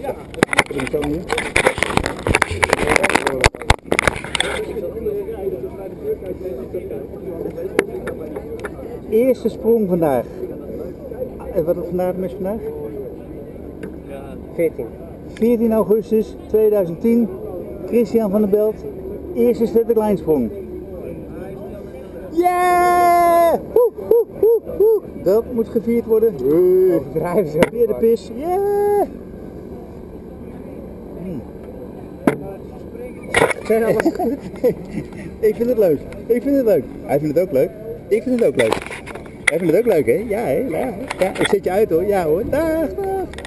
Ja. Zo nu. Eerste sprong vandaag. En wat is vandaag mis vandaag? 14. 14 augustus 2010. Christian van der Belt. Eerste static line sprong. Yeah! Woe, woe, woe, woe. Dat moet gevierd worden. Drijven ze. Weer de pis. Yeah! Ik vind het leuk. Ik vind het leuk. Hij vindt het ook leuk. Ik vind het ook leuk. Hij vindt het ook leuk, hè? Ja? Ja, ja. Ik zet je uit, hoor. Ja, hoor. Dag, dag.